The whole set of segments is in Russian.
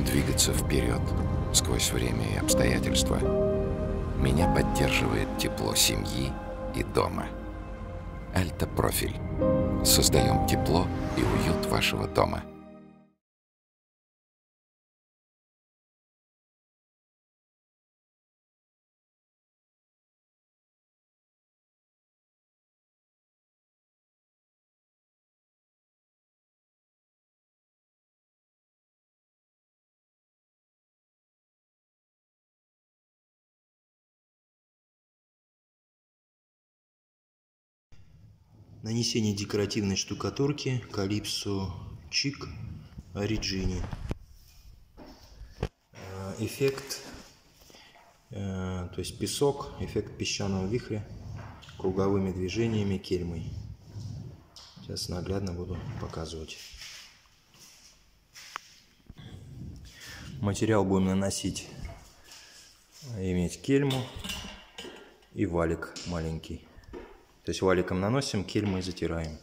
двигаться вперед сквозь время и обстоятельства. Меня поддерживает тепло семьи и дома. Альта Профиль. Создаем тепло и уют вашего дома. Нанесение декоративной штукатурки Calypso Чик Origini. Э, эффект, э, то есть песок, эффект песчаного вихря круговыми движениями кельмой. Сейчас наглядно буду показывать. Материал будем наносить, иметь кельму и валик маленький. То есть валиком наносим, кельмой затираем.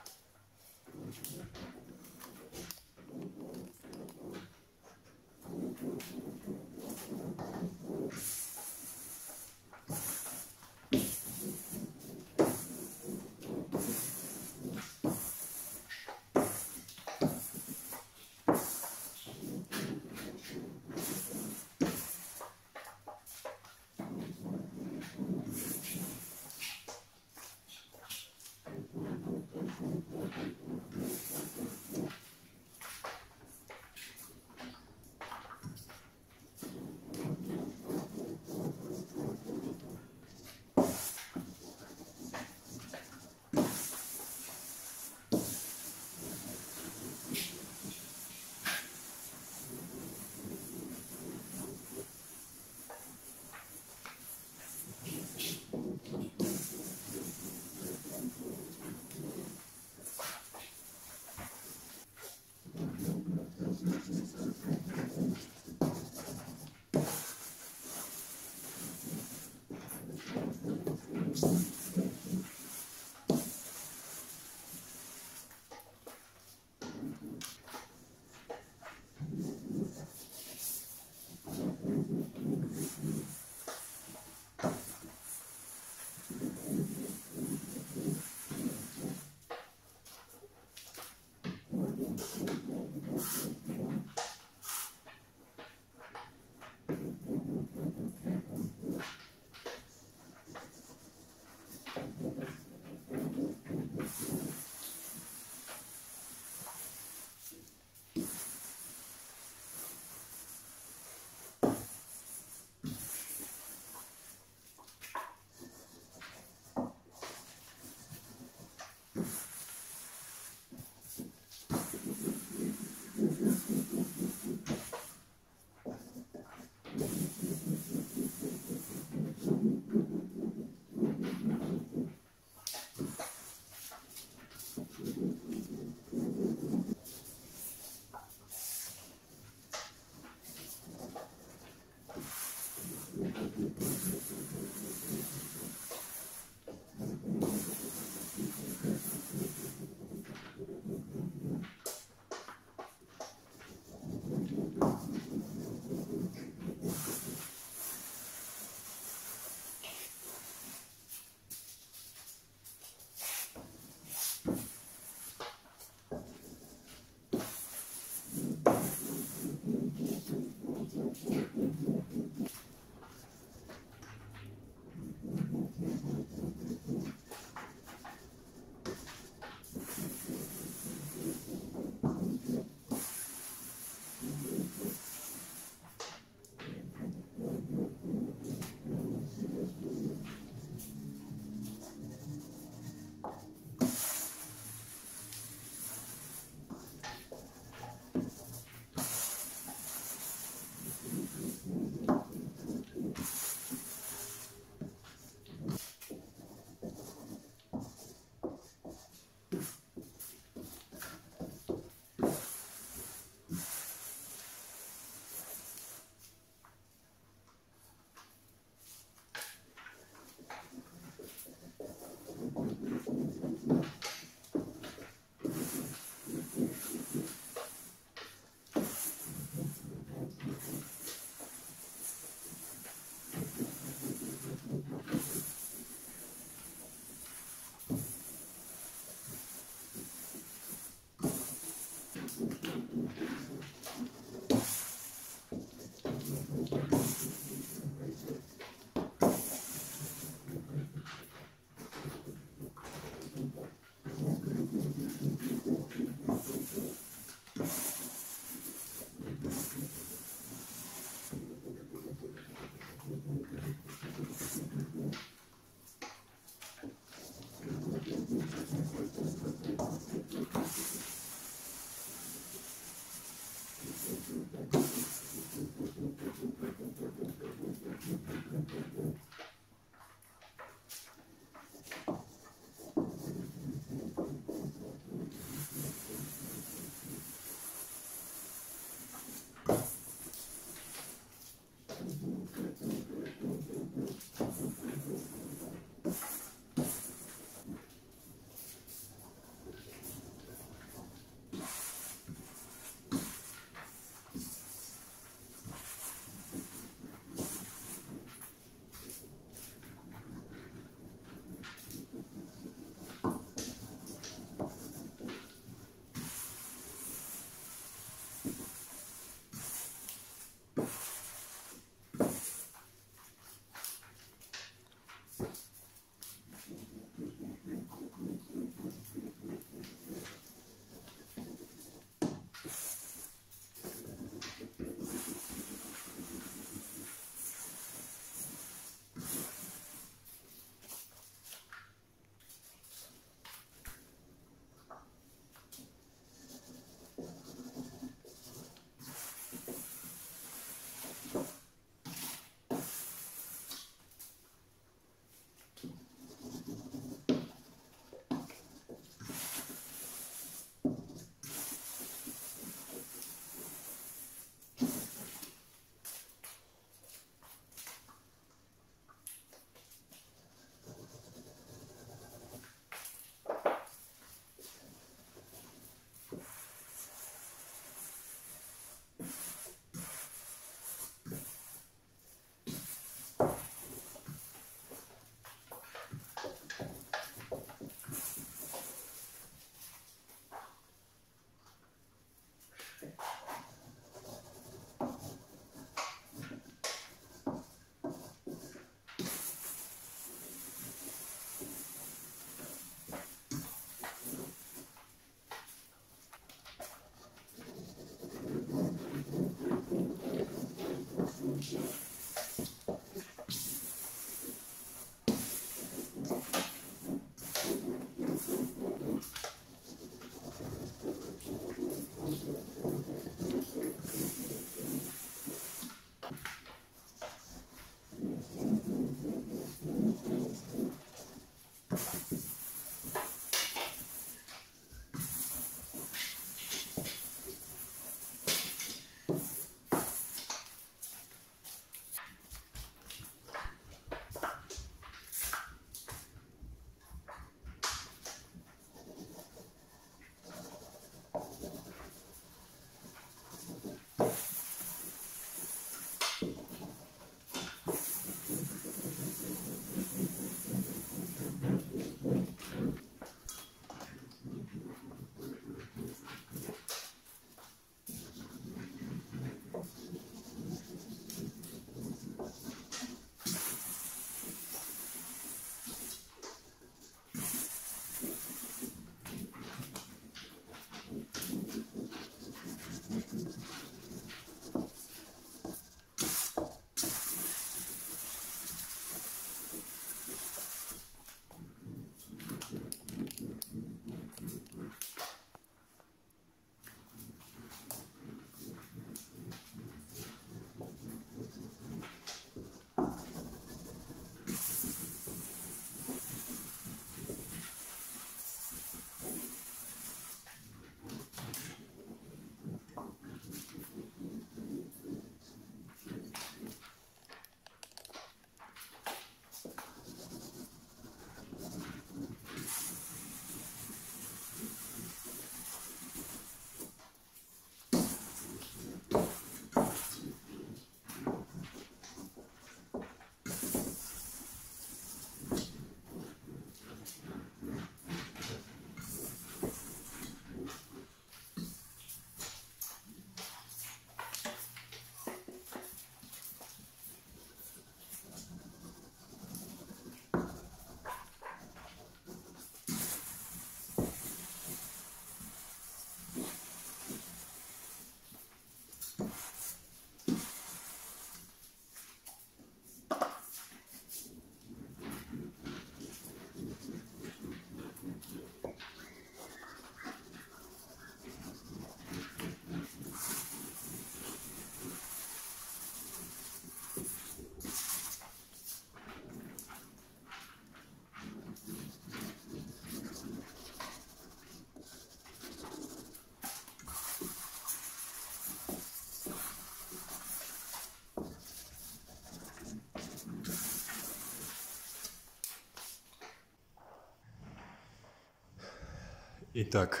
Итак,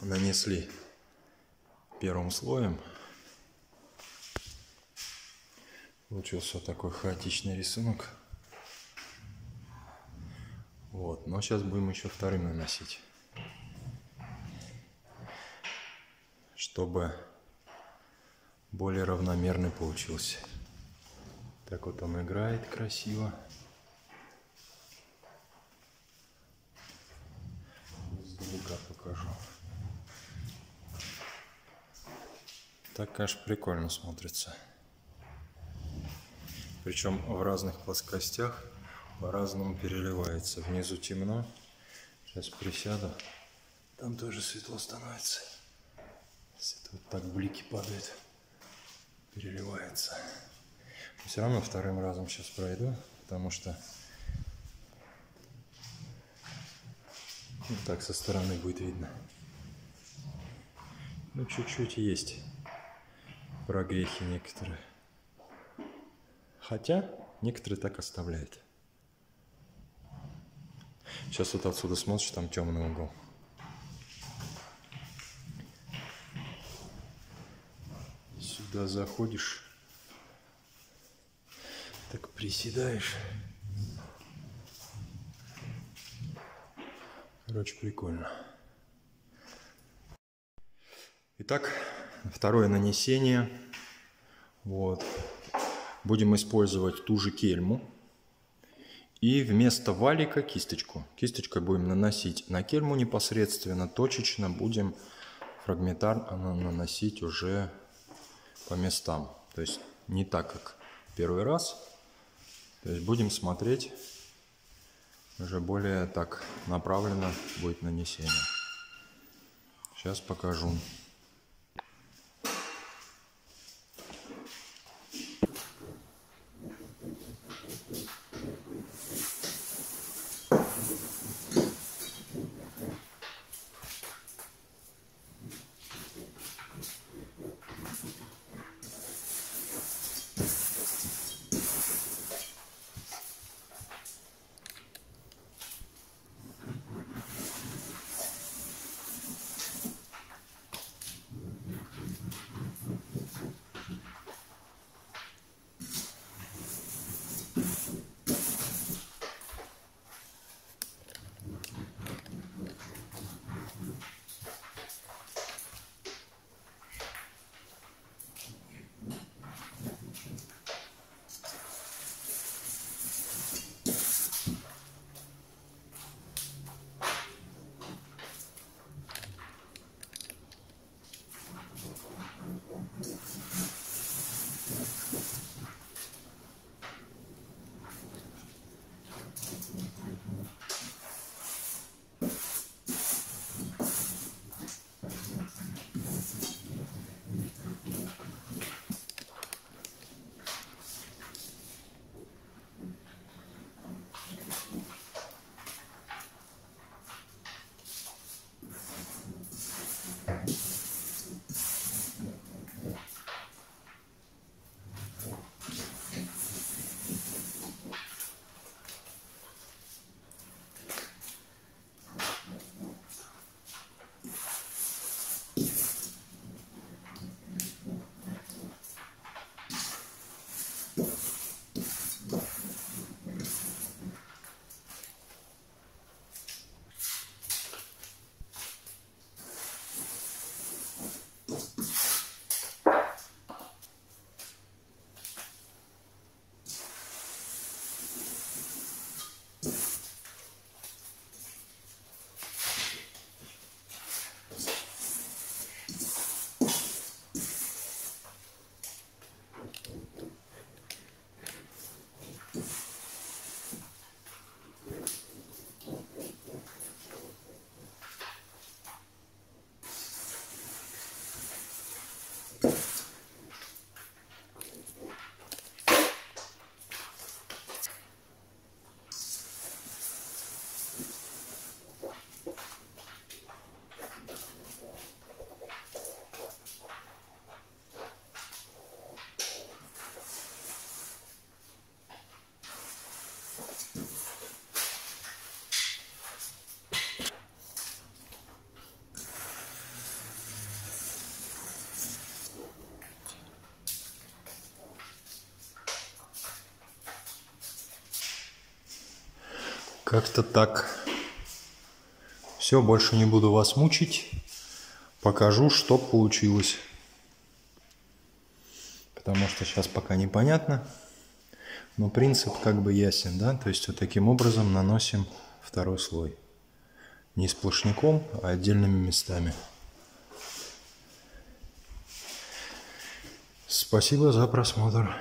нанесли первым слоем. Получился такой хаотичный рисунок. Вот, но сейчас будем еще вторым наносить. Чтобы более равномерный получился. Так вот он играет красиво. Издалека покажу. Так, конечно, прикольно смотрится. Причем в разных плоскостях по-разному переливается. Внизу темно. Сейчас присяду. Там тоже светло становится. Если вот так блики падают, переливается. Но все равно вторым разом сейчас пройду, потому что вот так со стороны будет видно. Ну, чуть-чуть есть прогрехи некоторые. Хотя некоторые так оставляют. Сейчас вот отсюда смотришь, там темный угол. Сюда заходишь, так приседаешь. Короче, прикольно. Итак, второе нанесение. Вот. Будем использовать ту же кельму. И вместо валика кисточку. Кисточкой будем наносить на кельму непосредственно, точечно будем фрагментарно наносить уже по местам. То есть не так, как первый раз. То есть будем смотреть уже более так направленно будет нанесение. Сейчас покажу. Как-то так. Все, больше не буду вас мучить. Покажу, что получилось. Потому что сейчас пока непонятно. Но принцип как бы ясен, да? То есть вот таким образом наносим второй слой. Не сплошняком, а отдельными местами. Спасибо за просмотр.